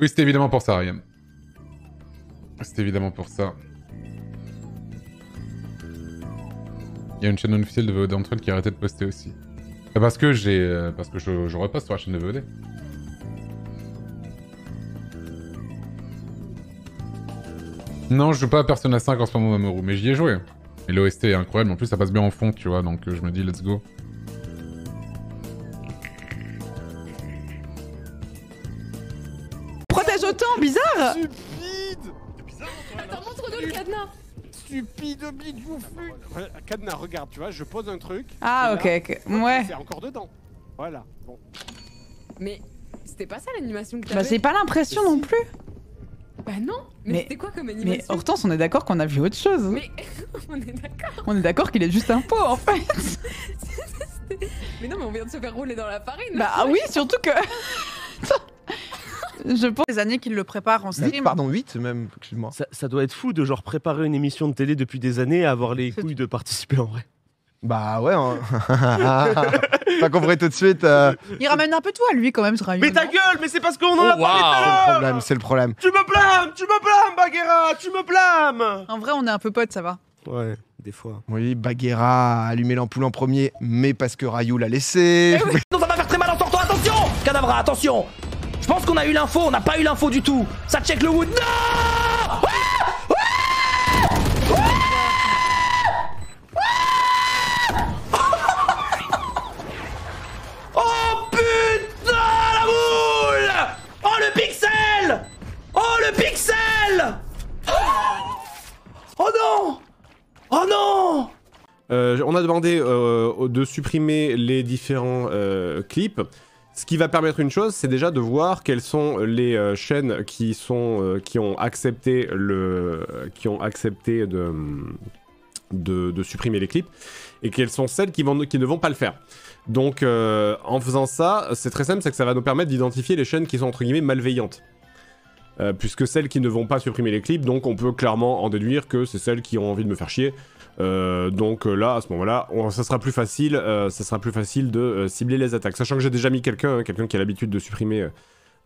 Oui, c'était évidemment pour ça, Ryan. C'était évidemment pour ça. Il y a une chaîne officielle de VOD entre elles qui a arrêté de poster aussi. Bah, Parce que j'ai... euh, Parce que je, je reposte sur la chaîne de VOD. Non, je joue pas à Persona 5 en ce moment, Mamoru, mais j'y ai joué. Et l'OST est incroyable, en plus ça passe bien en fond, tu vois, donc euh, je me dis let's go. Bizarre Stupide Attends, montre-nous le cadenas Stupide bite bouffu Cadenas, regarde, tu vois, je pose un truc. Ah, ok, là, ok. Ouais. C'est encore dedans. Voilà. Bon. Mais c'était pas ça l'animation que Bah, t'avais j'ai pas l'impression non plus. Bah non Mais, Mais- c'était quoi comme Mais animation Hortense, on est d'accord qu'on a vu autre chose. Mais on est d'accord On est d'accord qu'il est juste un pot, en fait. Mais non, mais on vient de se faire rouler dans la farine Bah ah oui, surtout que... Je pense les années qu'il le prépare en 8, stream. pardon, 8 même, excuse-moi. Ça, ça doit être fou de genre préparer une émission de télé depuis des années et avoir les C'est- couilles de participer en vrai. Bah ouais, hein. pas compris tout de suite. euh, Il ramène un peu tout à lui quand même, ce. Mais ta gueule, mais c'est parce qu'on en a C'est parlé tout le à problème, c'est le problème. Tu me blâmes, tu me blâmes, Baguera, tu me blâmes En vrai, on est un peu potes, ça va. Ouais, des fois. Oui, Baguera a allumé l'ampoule en premier, mais parce que Rayou l'a laissé. Non, ça va faire très mal en sortant. Attention Cadavra, attention Je pense qu'on a eu l'info, on n'a pas eu l'info du tout. Ça check le wood. Non Euh, on a demandé euh, de supprimer les différents euh, clips. Ce qui va permettre une chose, c'est déjà de voir quelles sont les euh, chaînes qui sont euh, qui ont accepté de, supprimer les clips et quelles sont celles qui ne vont pas le faire. Donc euh, en faisant ça, c'est très simple, c'est que ça va nous permettre d'identifier les chaînes qui sont entre guillemets malveillantes. Puisque celles qui ne vont pas supprimer les clips, donc on peut clairement en déduire que c'est celles qui ont envie de me faire chier. Euh, donc euh, là, à ce moment-là, ça sera plus facile, euh, ça sera plus facile de cibler les attaques. Sachant que j'ai déjà mis quelqu'un, hein, quelqu'un qui a l'habitude de supprimer,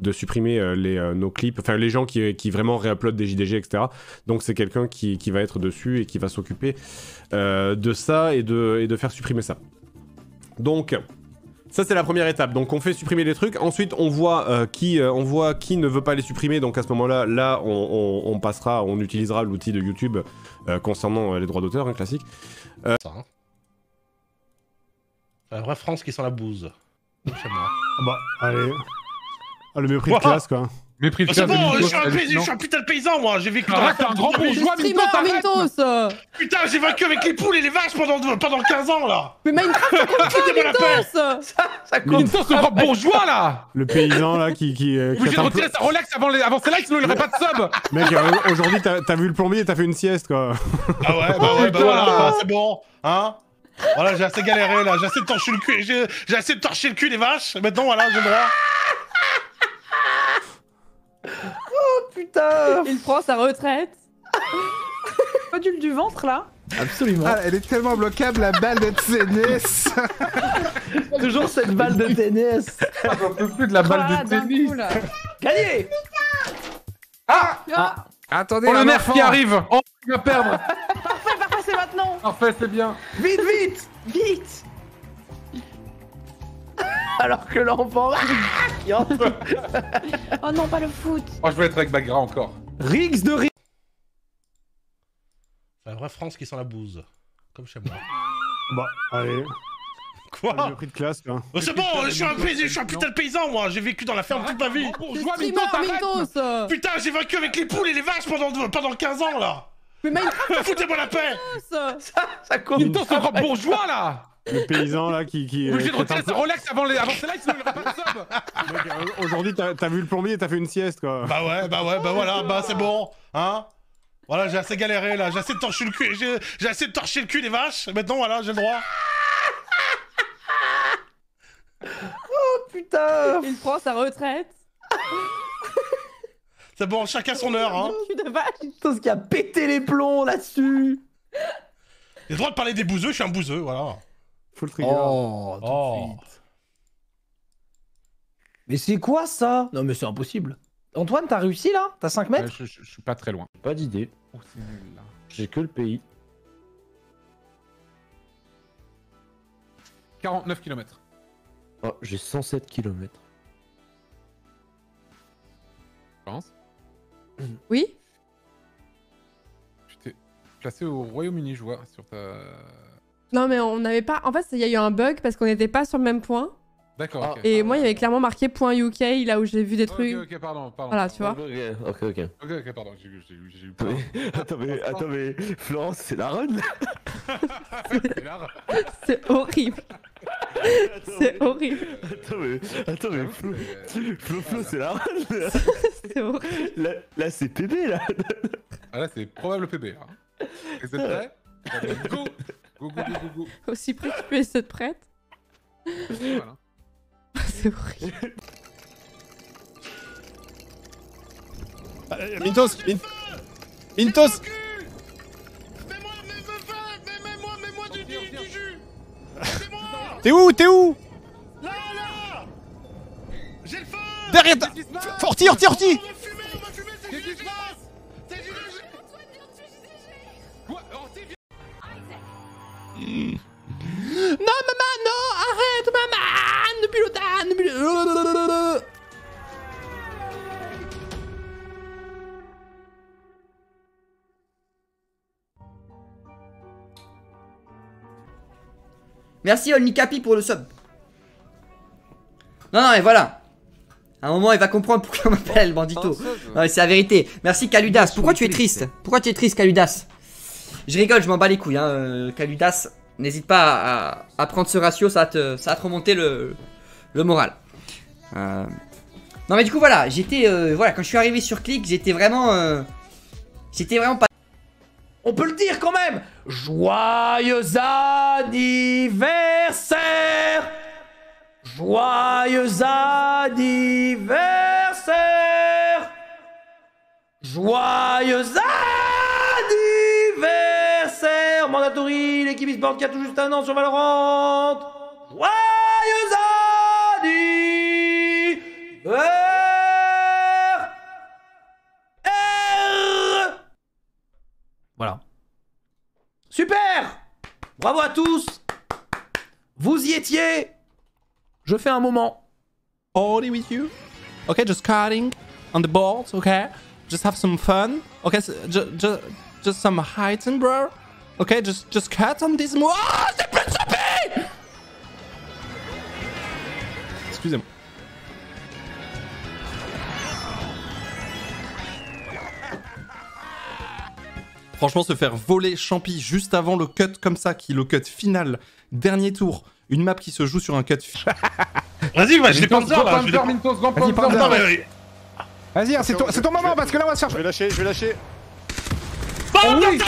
de supprimer les, nos clips, enfin les gens qui, qui vraiment réuploadent des JDG, etc. Donc c'est quelqu'un qui, qui va être dessus et qui va s'occuper de ça et de, et de faire supprimer ça. Donc ça c'est la première étape. Donc on fait supprimer les trucs. Ensuite on voit euh, qui, euh, on voit qui ne veut pas les supprimer. Donc à ce moment-là, là on, on- on passera, on utilisera l'outil de YouTube euh, concernant euh, les droits d'auteur, hein, classique. Ça, hein. La vraie France qui sent la bouse. Chez moi. Bah allez. Ah, le mépris de classe, quoi. Mépris de Oh, c'est bon, je suis, un paysan, je hallucinant. suis un putain de paysan, moi. J'ai vécu dans la un grand bourgeois, Mintos, Putain, j'ai vaincu avec les poules et les vaches pendant, pendant 15 ans, là. Mais Minecraft, ça compte pas, Mintos Ça compte Mintos, le grand bourgeois là Le paysan là qui. qui, euh, Obligé de retirer sa Rolex avant, les... avant ses likes, sinon il aurait pas de sub Mec, euh, aujourd'hui t'as t'as vu le plombier et t'as fait une sieste quoi. Ah ouais, bah ouais, bah voilà, c'est bon. Hein Voilà, j'ai assez galéré, là. J'ai assez de torcher le cul. J'ai j'ai assez de torcher le cul des vaches. Maintenant, voilà, j'ai le droit. Putain. Il prend sa retraite. Module du ventre, là. Absolument. Ah, elle est tellement bloquable la balle de tennis. Toujours cette balle de tennis. J'en peux plus de la balle Voilà, de tennis. coup, là. Gagné. Ah, Attendez, Oh le un nerf qui arrive. Oh, il va perdre. Parfait, parfait, c'est maintenant. Parfait, c'est bien. Vite, vite. Vite Alors que l'enfant... Oh non, pas le foot Oh, je veux être avec Bagra encore. Riggs de Riggs La vraie France qui sent la bouse. Comme chez moi. Bah allez. Quoi mépris de classe quoi. Oh, C'est bon, je suis un paysan, je suis un putain de paysan, moi. J'ai vécu dans la ferme toute ma vie. Bourgeois, Mintos Putain, j'ai vaincu avec les poules et les vaches pendant, pendant 15 ans, là. Mais Minecraft, Foutez-moi la paix. ça Ça compte Mintos, le grand bourgeois là Le paysan là qui. qui euh, Obligé de retirer sa Rolex avant, les... avant likes, sinon il pas de euh, Aujourd'hui t'as t'as vu le plombier et t'as fait une sieste quoi. Bah ouais, bah ouais, bah voilà, bah c'est bon, hein. Voilà, j'ai assez galéré là, j'ai assez de torcher le cul, j'ai assez de torcher le cul des vaches, maintenant voilà, j'ai le droit. Putain. Il prend sa retraite. C'est bon, chacun son heure, hein. Cul de vache. Qui a pété les plombs là-dessus. J'ai le droit de parler des bouseux, je suis un bouseux, voilà. Full trigger. Oh, tout de Oh. suite. Mais c'est quoi ça Non mais c'est impossible. Antoine, t'as réussi là T'as 5 Ouais, mètres je, je- je suis pas très loin. Pas d'idée. Oh, c'est nul là. J'ai que le pays. 49 km. Oh, j'ai 107 km. Pense. Oui Tu t'es placé au Royaume-Uni, je vois, sur ta. Non, mais on n'avait pas. En fait, il y a eu un bug parce qu'on n'était pas sur le même point. D'accord, Ah. ok. Et moi, il y avait clairement marqué point UK là où j'ai vu des Ok, trucs. ok, pardon, pardon. Voilà, tu vois. Ok, ok, ok. Ok, ok, pardon, j'ai eu- peur. attends, mais, attends, mais Florence, c'est la run là C'est. C'est horrible. C'est horrible. Attends, mais, attends, mais J'avoue Flo, c'est- Flo, Flo, c'est la run là C'est horrible. Là, là, c'est PB là Ah là, c'est probable PB. Hein. Et prêts Allez, Go Go, go, go, go, go. Aussi près que tu es cette prête. Voilà. C'est horrible. Euh, Mintos Min- Mintos Mets-moi, mets-moi, mets-moi, mets-moi du, du, du jus Mets-moi T'es où T'es où? Là, là J'ai le feu Derrière ta... F- Orti, Orti, Merci Onikapi pour le sub. Non, non, mais voilà. À un moment, il va comprendre pourquoi on m'appelle Bandito. Non, mais c'est la vérité. Merci Caludas. Pourquoi tu es triste Pourquoi tu es triste, Caludas Je rigole, je m'en bats les couilles. Hein. euh, Caludas, n'hésite pas à, à prendre ce ratio, ça va te, ça va te remonter le, le moral. Euh, Non, mais du coup, voilà, j'étais. euh, voilà, quand je suis arrivé sur Click, j'étais vraiment. euh, J'étais vraiment pas. On peut le dire quand même Joyeux anniversaire. Joyeux anniversaire. Joyeux anniversaire Mandatory, l'équipe e-sport qui a tout juste un an sur Valorant. Joyeux anniversaire. Voilà. Super Bravo à tous Vous y étiez Je fais un moment. Only with you. Okay, just cutting on the board. Okay, just have some fun. Okay, so, just, just, just some heighten, bro. Okay, just, just cut on this move. Ah, c'est plus Excusez-moi. Franchement, se faire voler Champi juste avant le cut comme ça, qui est le cut final, dernier tour, une map qui se joue sur un cut. Vas-y, bah, je là. Vas-y, hein, c'est ton, moment parce que là on va se faire. Je vais lâcher, je vais lâcher. Oh oui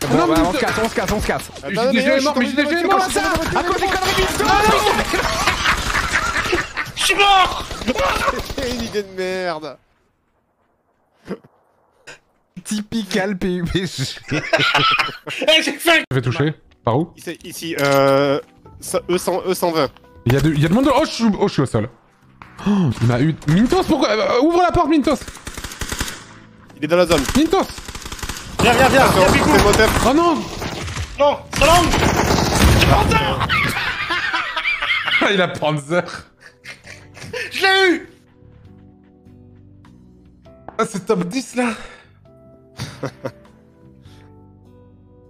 Bon, Non, bah, on se casse, on se casse, on se casse. Ah, mais est je mort, mais est dans mort la à ça À cause des conneries du Je suis mort une idée de merde. Typical PUBG. Eh, j'ai fait Je vais toucher. Par où Ici, ici euh. ça- E100, E120. il y, a de, il y a de monde. Oh je, suis, oh, je suis au sol. Oh, il m'a eu. Mintos, pourquoi euh, Ouvre la porte, Mintos Il est dans la zone. Mintos Viens, viens, viens, Picou. Oh non Non, Salam Il a Panzer Je l'ai eu Ah, c'est top 10 là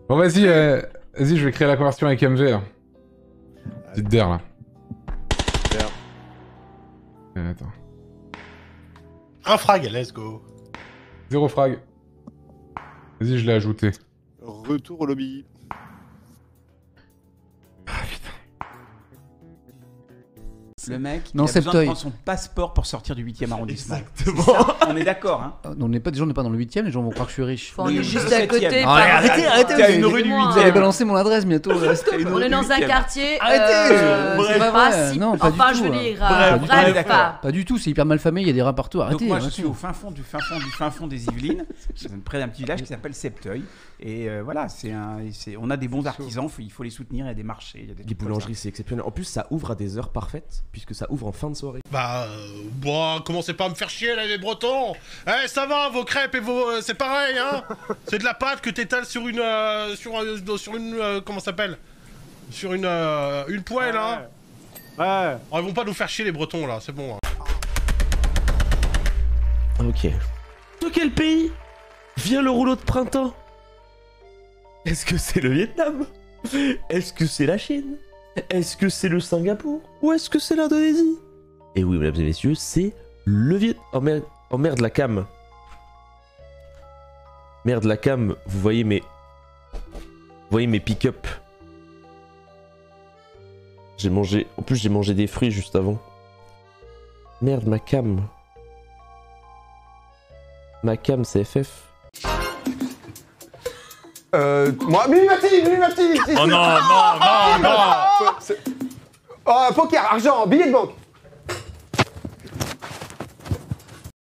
Bon, vas-y, euh, vas-y, je vais créer la conversion avec MG là. Petite der là. Der. Euh, attends. Un frag, let's go. Zéro frag. Vas-y, je l'ai ajouté. Retour au lobby. Le mec, Non, il a besoin de prendre son passeport pour sortir du 8 e arrondissement. Exactement. On est d'accord, hein Euh, On n'est pas, déjà, on n'est pas dans le 8 les gens vont croire que je suis riche. on est juste à côté. Ah, arrêtez, arrêtez, T'es une allez- rue du Vous Vous allez 8 balancer mon adresse bientôt. On est dans un quartier. Arrêtez euh, Bref, c'est pas si- Non, pas du Enfin, tout, je veux dire, Bref, euh, bref, pas. Pas du tout, c'est hyper mal famé, il y a des rats partout. Donc Arrêtez, moi je suis au fin fond du fin fond du fin fond des Yvelines, près d'un petit village qui s'appelle Septeuil. Et euh, voilà, c'est un, c'est- on a des bons artisans, faut- il faut les soutenir, il y a des marchés, il y a des Les boulangeries, c'est exceptionnel. En plus, ça ouvre à des heures parfaites. puisque ça ouvre en fin de soirée. Bah, euh, bon, commencez pas à me faire chier là, les Bretons. Eh, ça va, vos crêpes et vos, euh, c'est pareil, hein. c'est de la pâte que t'étales sur une, euh, sur, un- sur une, euh, comment ça s'appelle? Sur une, euh, une poêle, hein. Ouais. Oh, ils vont pas nous faire chier les Bretons là, c'est bon. hein. Ok. De quel pays vient le rouleau de printemps? Est-ce que c'est le Vietnam? Est-ce que c'est la Chine? Est-ce que c'est le Singapour? Ou est-ce que c'est l'Indonésie? Et oui, mesdames et messieurs, c'est le Viet... Oh oh merde, la cam. Merde, la cam, vous voyez mes... Vous voyez mes pick-up. J'ai mangé... En plus, j'ai mangé des fruits juste avant. Merde, ma cam. Ma cam, c'est FF. Euh, moi, Mimimati ici, Oh non, non, non, non. C'est- Oh, poker, argent, billet de banque